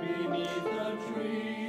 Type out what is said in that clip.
beneath the tree.